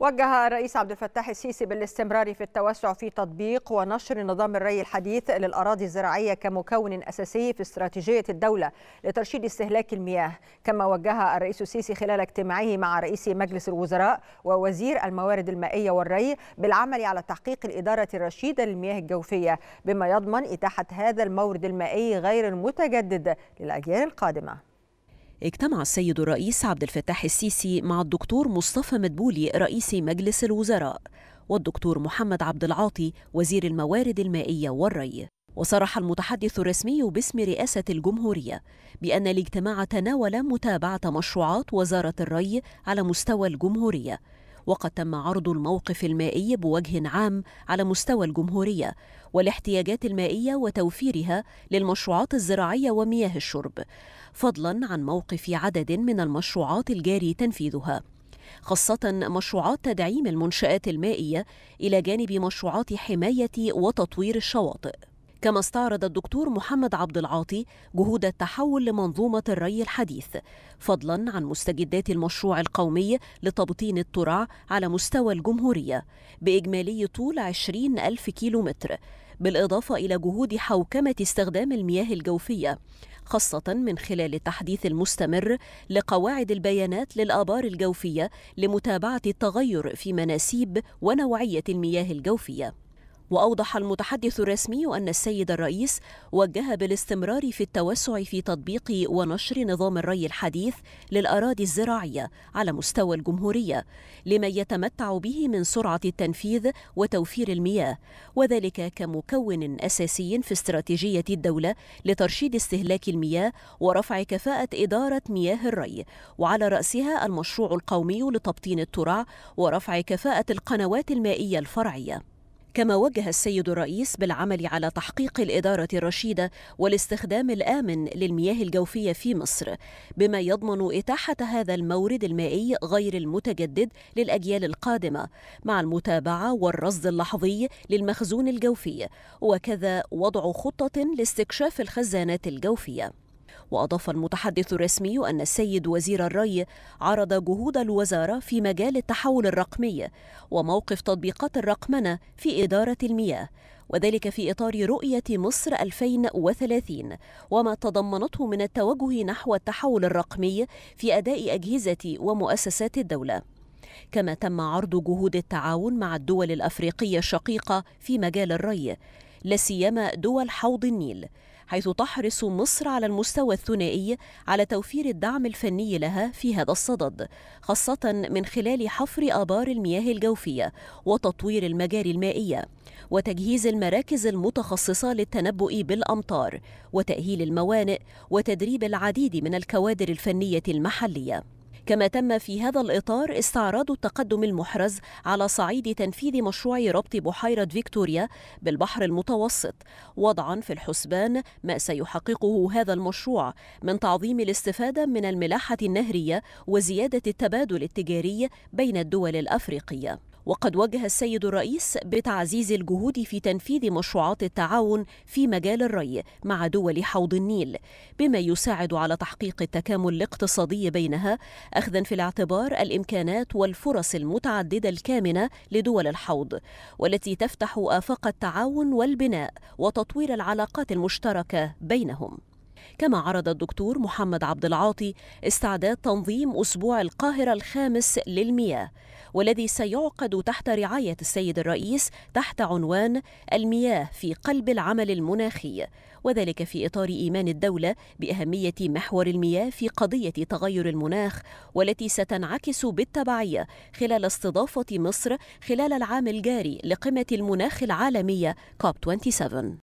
وجه الرئيس عبد الفتاح السيسي بالاستمرار في التوسع في تطبيق ونشر نظام الري الحديث للأراضي الزراعية كمكون أساسي في استراتيجية الدولة لترشيد استهلاك المياه. كما وجه الرئيس السيسي خلال اجتماعه مع رئيس مجلس الوزراء ووزير الموارد المائية والري بالعمل على تحقيق الإدارة الرشيدة للمياه الجوفية بما يضمن إتاحة هذا المورد المائي غير المتجدد للأجيال القادمة. اجتمع السيد الرئيس عبد الفتاح السيسي مع الدكتور مصطفى مدبولي رئيس مجلس الوزراء والدكتور محمد عبد العاطي وزير الموارد المائية والري. وصرح المتحدث الرسمي باسم رئاسة الجمهورية بأن الاجتماع تناول متابعة مشروعات وزارة الري على مستوى الجمهورية وقد تم عرض الموقف المائي بوجه عام على مستوى الجمهورية والاحتياجات المائية وتوفيرها للمشروعات الزراعية ومياه الشرب فضلا عن موقف عدد من المشروعات الجاري تنفيذها خاصة مشروعات تدعيم المنشآت المائية إلى جانب مشروعات حماية وتطوير الشواطئ. كما استعرض الدكتور محمد عبد العاطي جهود التحول لمنظومة الري الحديث فضلا عن مستجدات المشروع القومي لتبطين الترع على مستوى الجمهورية بإجمالي طول 20 ألف كيلومتر بالإضافة إلى جهود حوكمة استخدام المياه الجوفية خاصة من خلال التحديث المستمر لقواعد البيانات للآبار الجوفية لمتابعة التغير في مناسيب ونوعية المياه الجوفية. وأوضح المتحدث الرسمي أن السيد الرئيس وجه بالاستمرار في التوسع في تطبيق ونشر نظام الري الحديث للأراضي الزراعية على مستوى الجمهورية لما يتمتع به من سرعة التنفيذ وتوفير المياه وذلك كمكون أساسي في استراتيجية الدولة لترشيد استهلاك المياه ورفع كفاءة إدارة مياه الري وعلى رأسها المشروع القومي لتبطين الترع ورفع كفاءة القنوات المائية الفرعية. كما وجه السيد الرئيس بالعمل على تحقيق الإدارة الرشيدة والاستخدام الآمن للمياه الجوفية في مصر بما يضمن إتاحة هذا المورد المائي غير المتجدد للأجيال القادمة مع المتابعة والرصد اللحظي للمخزون الجوفي وكذا وضع خطة لاستكشاف الخزانات الجوفية. وأضاف المتحدث الرسمي أن السيد وزير الري عرض جهود الوزارة في مجال التحول الرقمي وموقف تطبيقات الرقمنة في إدارة المياه وذلك في إطار رؤية مصر 2030 وما تضمنته من التوجه نحو التحول الرقمي في أداء أجهزة ومؤسسات الدولة. كما تم عرض جهود التعاون مع الدول الأفريقية الشقيقة في مجال الري لا سيما دول حوض النيل حيث تحرص مصر على المستوى الثنائي على توفير الدعم الفني لها في هذا الصدد خاصة من خلال حفر آبار المياه الجوفية وتطوير المجاري المائية وتجهيز المراكز المتخصصة للتنبؤ بالأمطار وتأهيل الموانئ وتدريب العديد من الكوادر الفنية المحلية. كما تم في هذا الإطار استعراض التقدم المحرز على صعيد تنفيذ مشروع ربط بحيرة فيكتوريا بالبحر المتوسط. وضعا في الحسبان ما سيحققه هذا المشروع من تعظيم الاستفادة من الملاحة النهرية وزيادة التبادل التجاري بين الدول الأفريقية. وقد وجه السيد الرئيس بتعزيز الجهود في تنفيذ مشروعات التعاون في مجال الري مع دول حوض النيل بما يساعد على تحقيق التكامل الاقتصادي بينها اخذا في الاعتبار الإمكانات والفرص المتعددة الكامنة لدول الحوض والتي تفتح آفاق التعاون والبناء وتطوير العلاقات المشتركة بينهم. كما عرض الدكتور محمد عبد العاطي استعداد تنظيم أسبوع القاهرة الخامس للمياه والذي سيعقد تحت رعاية السيد الرئيس تحت عنوان المياه في قلب العمل المناخي وذلك في إطار إيمان الدولة بأهمية محور المياه في قضية تغير المناخ والتي ستنعكس بالتبعية خلال استضافة مصر خلال العام الجاري لقمة المناخ العالمية كوب 27